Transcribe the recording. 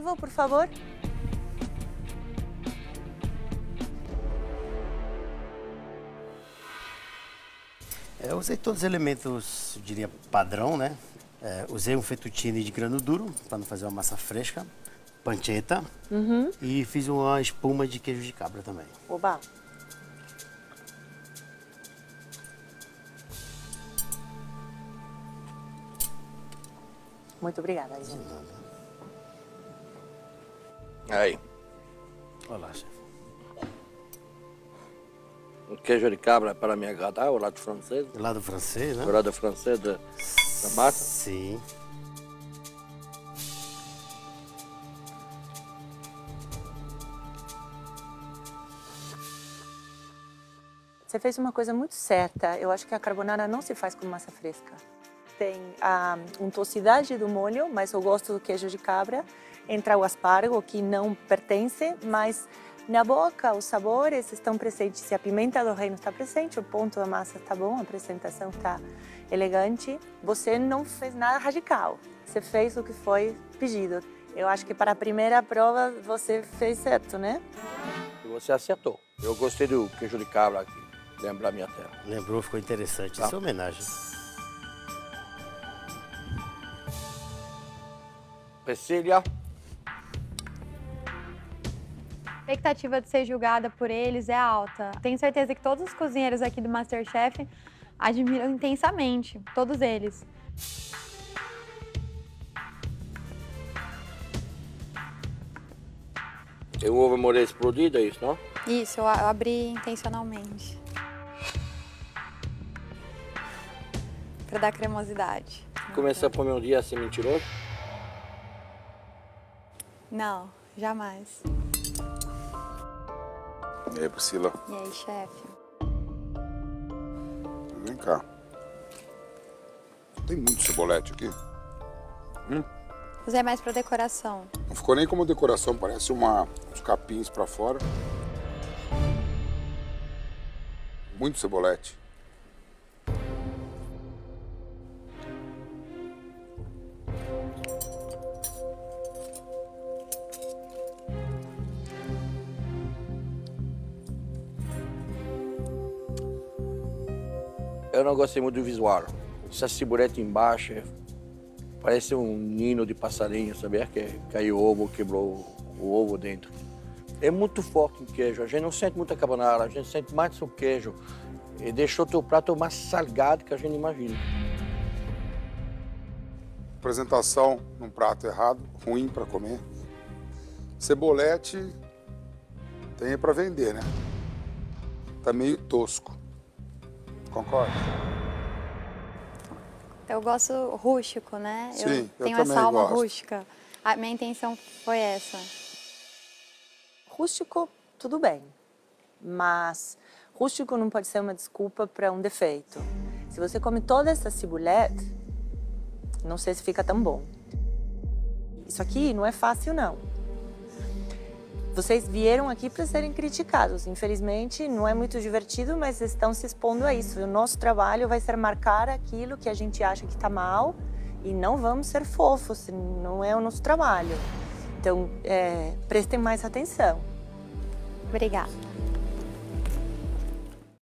Ivo, por favor. É, eu usei todos os elementos, eu diria, padrão, né? É, usei um fettuccine de grano duro, para não fazer uma massa fresca, pancetta, uhum. e fiz uma espuma de queijo de cabra também. Oba! Muito obrigada, Ivo. Aí. Olá, chefe. O queijo de cabra para me agradar, o lado francês. Do lado francês, né? O lado francês da, da massa. Sim. Você fez uma coisa muito certa. Eu acho que a carbonara não se faz com massa fresca. Tem a untuosidade do molho, mas eu gosto do queijo de cabra. Entra o aspargo, que não pertence, mas na boca os sabores estão presentes. Se a pimenta do reino está presente, o ponto da massa está bom, a apresentação está elegante. Você não fez nada radical. Você fez o que foi pedido. Eu acho que para a primeira prova você fez certo, né? Você acertou. Eu gostei do queijo de cabra aqui. Lembrar minha terra. Lembrou, ficou interessante. Tá. Isso é homenagem. Cecília. A expectativa de ser julgada por eles é alta. Tenho certeza que todos os cozinheiros aqui do Masterchef admiram intensamente, todos eles. Tem um ovo molho explodido, é isso, não? Isso, eu abri intencionalmente. Pra dar cremosidade. Começar a comer um dia assim mentiroso? Não, jamais. E aí, Priscila? E aí, chefe? Vem cá. Tem muito cebolete aqui. Usei mais pra decoração. Não ficou nem como decoração, parece uma, uns capins pra fora. Muito cebolete. Eu não gostei muito do visual. Essa cibureta embaixo é- parece um nino de passarinho, sabia? Que caiu o ovo, quebrou o ovo dentro. É muito forte o queijo. A gente não sente muita carbonara, a gente sente mais o queijo. E deixou teu prato mais salgado que a gente imagina. Apresentação num prato errado, ruim pra comer. Cebolete tem pra vender, né? Tá meio tosco. Concorda? Eu gosto rústico, né? Sim, eu eu tenho também essa alma gosto. rústica. A minha intenção foi essa. Rústico, tudo bem. Mas rústico não pode ser uma desculpa para um defeito. Se você come toda essa ciboulette, não sei se fica tão bom. Isso aqui não é fácil, não. Vocês vieram aqui para serem criticados. Infelizmente, não é muito divertido, mas estão se expondo a isso. O nosso trabalho vai ser marcar aquilo que a gente acha que está mal e não vamos ser fofos, não é o nosso trabalho. Então, é, prestem mais atenção. Obrigada.